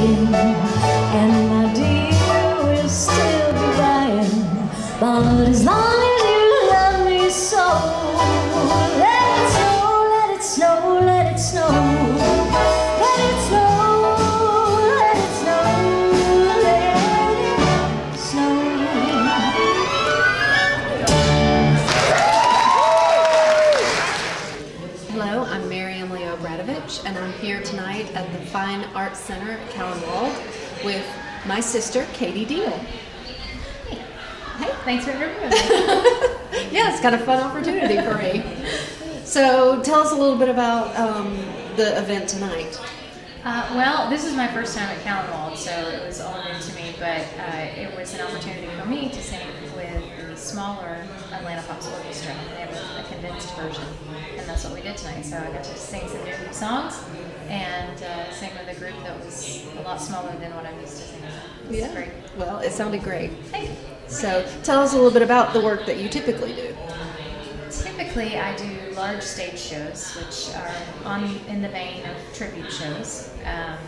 trying, Fine Arts Center at Callanwolde with my sister, Katie Deal. Hey, hey thanks for me. Yeah, it's kind of a fun opportunity for me. So, tell us a little bit about um, the event tonight. Uh, well, this is my first time at Callanwolde, so it was all new to me, but uh, it was an opportunity for me to sing smaller Atlanta Pops Orchestra. They have a, a condensed version, and that's what we did tonight. So I got to sing some new songs and uh, sing with a group that was a lot smaller than what I'm used to singing. It was great. Well, it sounded great. Thank you. So, tell us a little bit about the work that you typically do. Typically, I do large stage shows, which are on in the vein of tribute shows, um,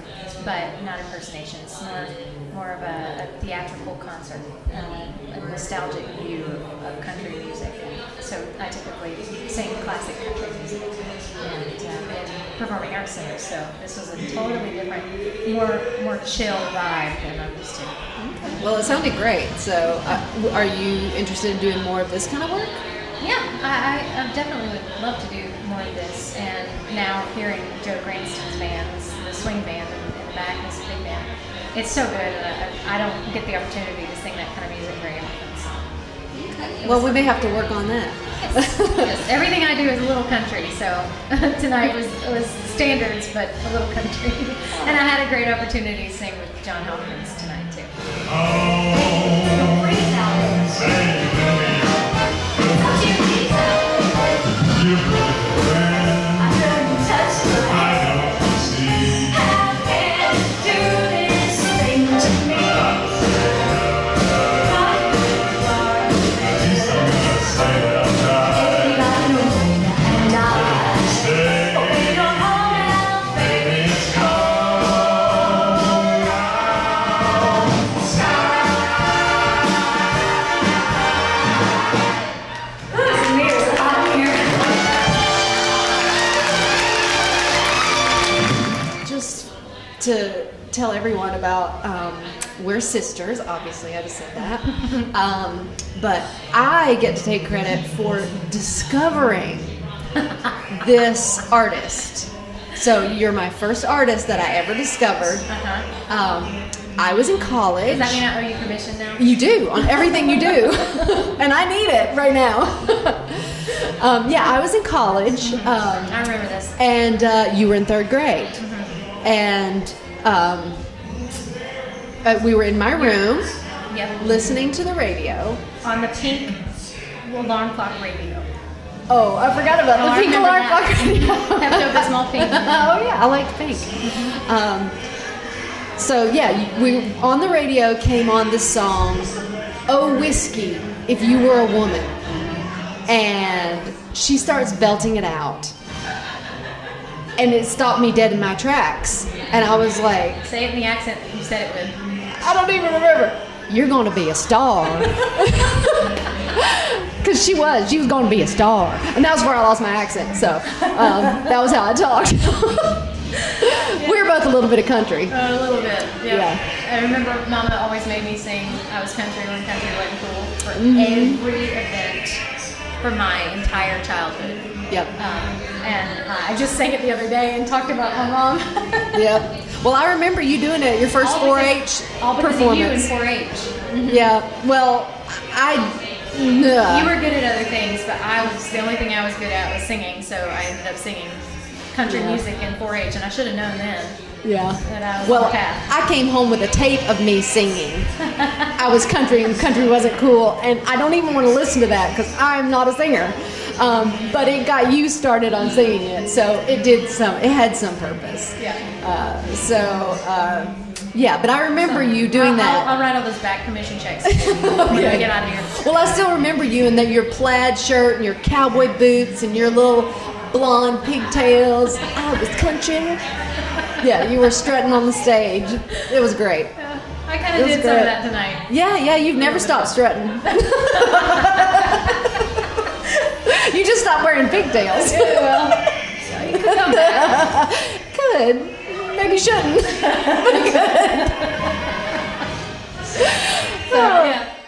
but not impersonations. More, more of a, a theatrical concert, um, a nostalgic view of, country music. So I typically sing classic country music and uh, in performing arts centers. So this was a totally different, more more chill vibe than I'm used to. Well, it sounded great. So, uh, are you interested in doing more of this kind of work? Yeah, I, I, I definitely would love to do more of this. And now hearing Joe Gransden's bands, the swing band in, in the back, this big band, it's so good. And I, I don't get the opportunity to sing that kind of music very often. So. Well, we may have to work on that. Yes, yes. Everything I do is a little country. So tonight was was standards, but a little country. And I had a great opportunity to sing with John Hopkins tonight too. Oh, to tell everyone about um, we're sisters obviously i just said that um, but i get to take credit for discovering this artist so you're my first artist that i ever discovered Uh-huh. um, i was in college Does that mean I owe you permission now? you do on everything you do, and I need it right now. um, yeah, I was in college, um, I remember this. and uh, you were in third grade, and um, uh, we were in my room Yep. listening to the radio. on the pink alarm clock radio. Oh, I forgot about Oh, the I pink alarm clock radio. Pepto Bismol pink. oh yeah, I like pink. Um, so yeah, we on the radio came on this song, "Oh Whiskey, If You Were a Woman," and she starts belting it out, and it stopped me dead in my tracks, and I was like, Say it in the accent that you said it with. I don't even remember. You're going to be a star. Because she was. She was going to be a star. And that was where I lost my accent. So um, that was how I talked. we were both a little bit of country. a little bit. Yeah. Yeah. I remember Mama always made me sing I was country when country wasn't cool for Mm-hmm. every event for my entire childhood. Yep. Um, and uh, I just sang it the other day and talked about my mom. Yep. Well, I remember you doing it, your first All 4 because- H all because of you in 4-H. Yeah. Well, I. nah. You were good at other things, but I was the only thing I was good at was singing. So I ended up singing country Yeah. music in 4-H, and I should have known then. Yeah. That I was well, path. I came home with a tape of me singing. I was country and country wasn't cool, and I don't even want to listen to that because I'm not a singer. Um, but it got you started on singing it, so it did some. It had some purpose. Yeah. Uh, so uh, yeah, but I remember you doing I'll, that. I'll, I'll write all those back commission checks when I get out of here. Well, I still remember you in that your plaid shirt and your cowboy boots and your little blonde pigtails. I was country. Yeah, you were strutting on the stage. It was great. I kind of did some of that tonight. Yeah, yeah, you've never stopped strutting. you just stopped wearing pigtails. well, you could come back. Good. Maybe shouldn't. So, yeah.